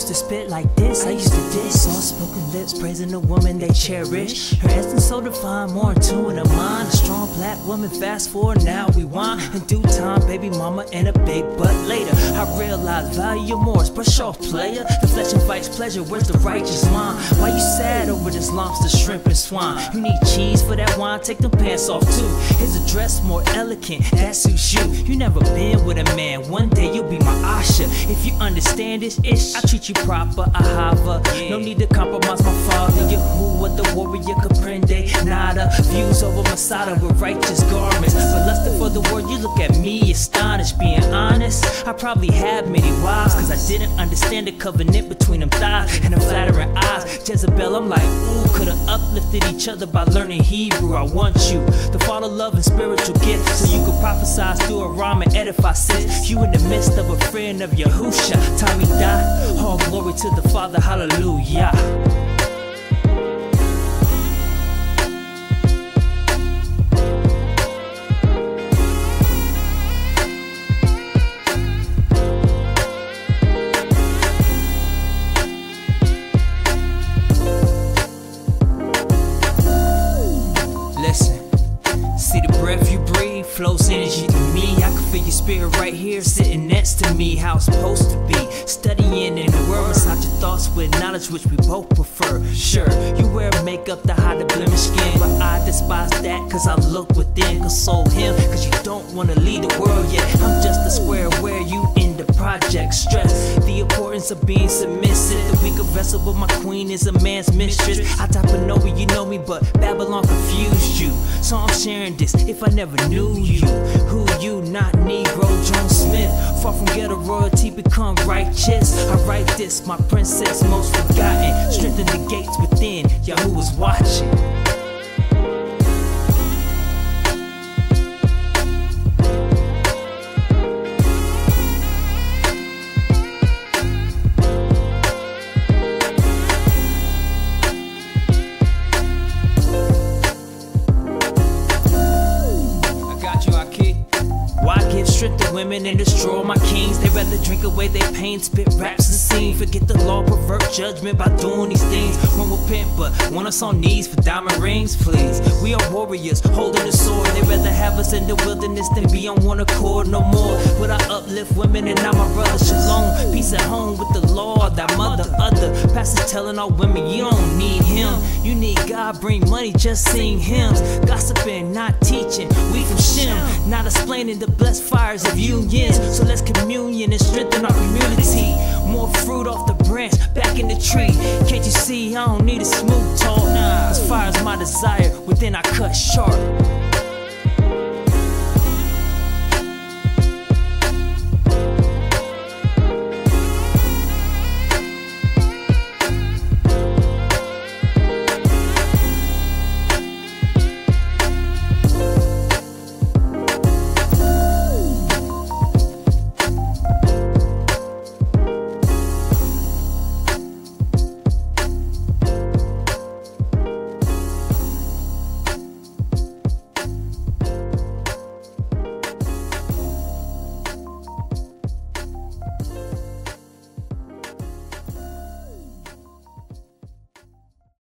to spit like this. I used to diss soft spoken lips, praising the woman they cherish. Her essence so defined, more in tune mind. A strong black woman, fast forward, now we want. In due time, baby mama and a big butt later. I realize value more, brush off player. The flesh invites pleasure, where's the righteous line? Why you sad over this lobster, shrimp, and swine? You need cheese for that wine, take them pants off too. His address more elegant, that suits you. You never been with a man, one day you'll be If you understand this ish, I treat you proper, I hava. No need to compromise my father. You who, what the warrior comprende, nada. Views over Masada with righteous garments. But lusting for the world, you look at me astonished. Being honest, I probably had many wives, cause I didn't understand the covenant between them thighs and them flattering eyes. Jezebel, I'm like, ooh, could've uplifted each other by learning Hebrew. I want you to follow love and spiritual gifts so you can prophesy through a rhyme and edify sis. You in the midst of a friend of Yahusha. Tommy die. All glory to the Father, hallelujah. Flows energy to me. I can feel your spirit right here sitting next to me. How it's supposed to be. Studying in the world inside your thoughts with knowledge which we both prefer. Sure, you wear makeup to hide the blemished skin, but I despise that cause I look within. Console him cause you don't wanna lead the world yet. I'm just a square where you in the project. Stress importance of being submissive. The weaker vessel, but my queen is a man's mistress. I type of know you know me, but Babylon confused you. So I'm sharing this if I never knew you. Who you, not Negro Jones Smith. Far from ghetto royalty, become righteous. I write this, my princess most forgotten. Strengthen the gates within, Yahuah was watching. Strength to women and destroy my kings? They rather drink away their pain, spit raps and sing. Forget the law, pervert judgment by doing these things. Won't repent, but want us on knees for diamond rings, please. We are warriors, holding the sword. They rather have us in the wilderness than be on one accord. No more would I uplift women and my brother Shalom. Peace at home with the Lord, that mother, other. Pastors telling all women you don't need him. You need God, bring money, just sing hymns. Gossiping, not teaching. We from Shem, not explaining the blessed of unions. So let's communion and strengthen our community. More fruit off the branch, back in the tree. Can't you see? I don't need a smooth talk. As far as my desire, within I cut sharp.